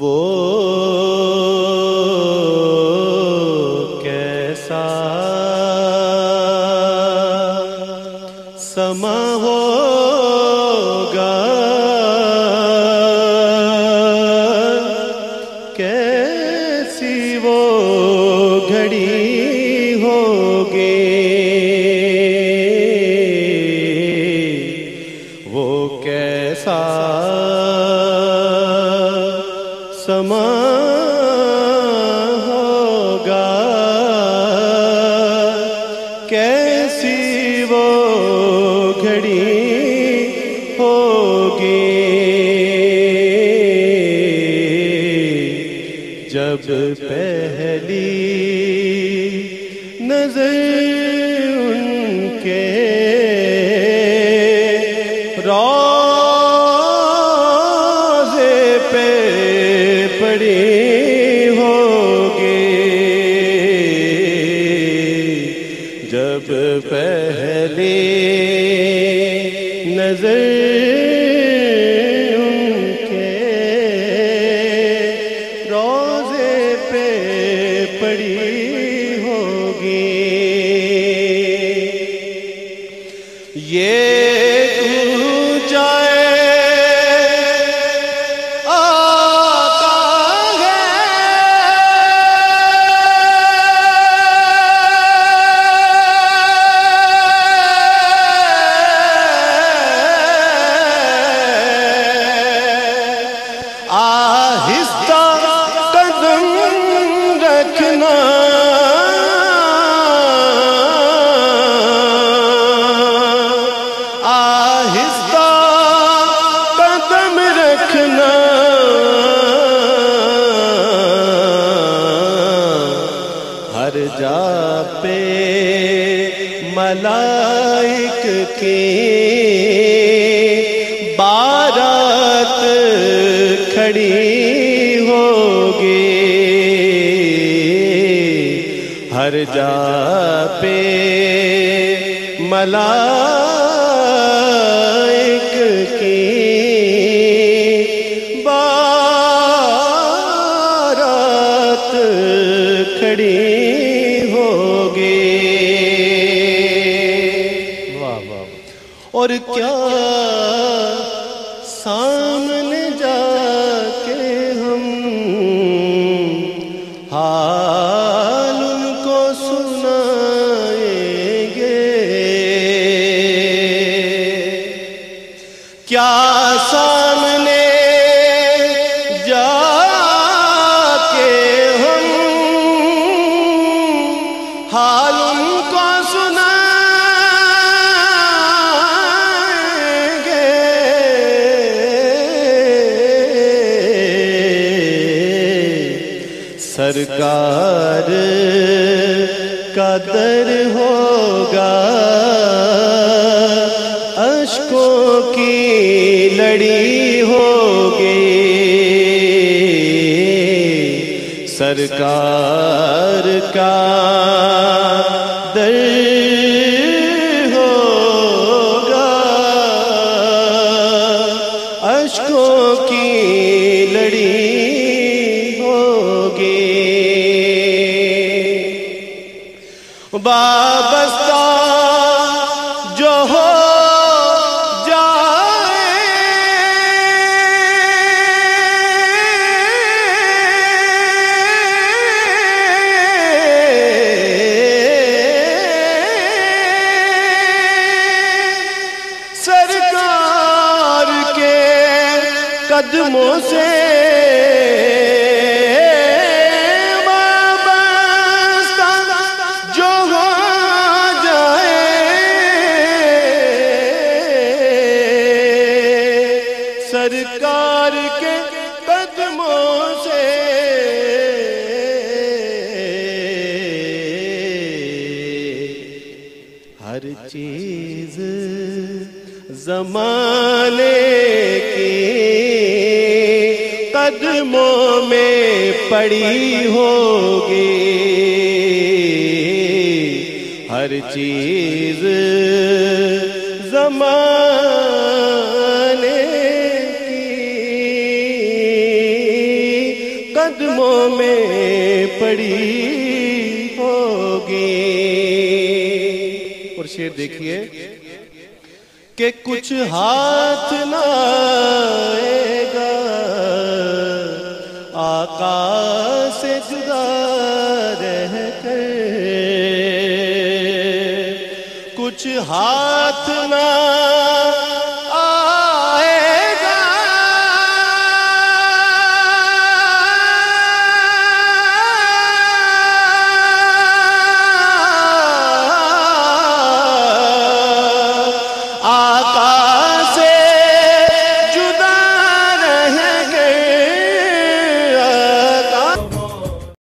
वो कैसी वो घड़ी होगी? जब पहली नज़र उनके पहली नज़र उनके रोज़े पे पड़ी होगी। ये हर जा पे मलाइक की बारात खड़ी होगी। हर जा पे मलाइक और क्या सामने जाके हम हाल सरकार का दर होगा। अशकों की लड़ी होगी। सरकार का दर वाबस्ता जो हो कदमों से कदमों से हर चीज़ जमाने की कदमों में पड़ी होगी। हर चीज़ जमाने में पड़ी होगी। और शेर देखिए कि कुछ हाथ ना आएगा। आका से जुदा रह कुछ हाथ ना